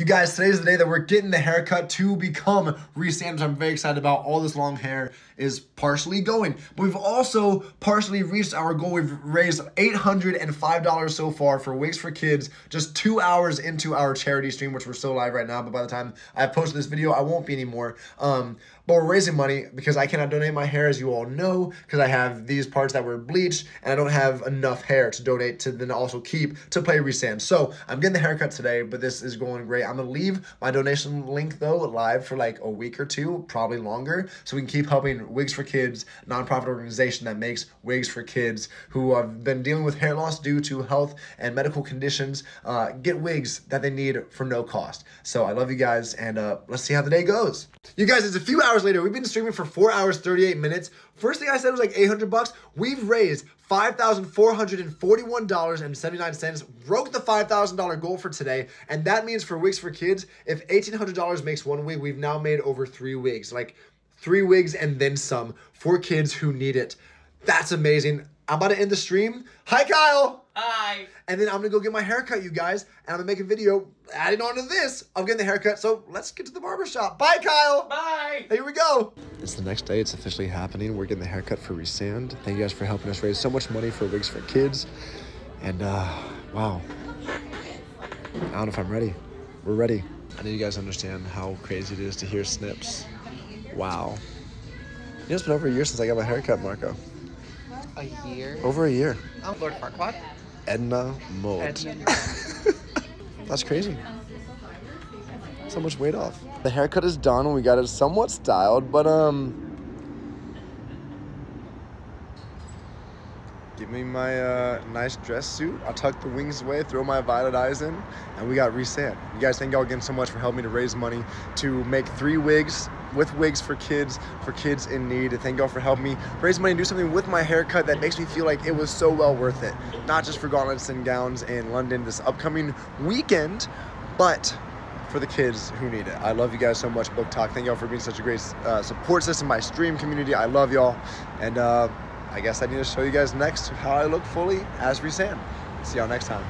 You guys, today's the day that we're getting the haircut to become Rhysand, which I'm very excited about. All this long hair is partially going. But we've also partially reached our goal. We've raised $805 so far for Wigs for Kids, just two hours into our charity stream, which we're still live right now. But by the time I post this video, I won't be anymore. Um, but we're raising money because I cannot donate my hair, as you all know, because I have these parts that were bleached and I don't have enough hair to donate to then also keep to play Rhysand. So I'm getting the haircut today, but this is going great. I'm gonna leave my donation link though live for like a week or two, probably longer, so we can keep helping Wigs for Kids, nonprofit organization that makes wigs for kids who have been dealing with hair loss due to health and medical conditions, uh, get wigs that they need for no cost. So I love you guys, and uh, let's see how the day goes. You guys, it's a few hours later. We've been streaming for four hours, 38 minutes. First thing I said was like 800 bucks. We've raised $5,441.79, broke the $5,000 goal for today. And that means for Wigs for Kids, if $1,800 makes one wig, we've now made over three wigs. Like three wigs and then some for kids who need it. That's amazing. I'm about to end the stream. Hi, Kyle. Hi. And then I'm gonna go get my haircut, you guys, and I'm gonna make a video adding on to this of getting the haircut. So let's get to the barber shop. Bye, Kyle. Bye. Here we go. It's the next day. It's officially happening. We're getting the haircut for Rhysand. Thank you guys for helping us raise so much money for Wigs for Kids. And uh, wow. I don't know if I'm ready. We're ready. I need you guys to understand how crazy it is to hear snips. Wow. You know, it's been over a year since I got my haircut, Marco. A year. Over a year. Oh, Lord Farquaad. Edna Mode. Edna. That's crazy. So much weight off. The haircut is done. We got it somewhat styled, but um. Give me my uh, nice dress suit. I'll tuck the wings away, throw my violet eyes in, and we got Rhysand. You guys, thank y'all again so much for helping me to raise money to make three wigs with wigs for kids, for kids in need. Thank y'all for helping me raise money and do something with my haircut that makes me feel like it was so well worth it. Not just for gauntlets and gowns in London this upcoming weekend, but for the kids who need it. I love you guys so much, BookTok. Thank y'all for being such a great uh, support system, my stream community. I love y'all. And uh, I guess I need to show you guys next how I look fully as Rhysand. See y'all next time.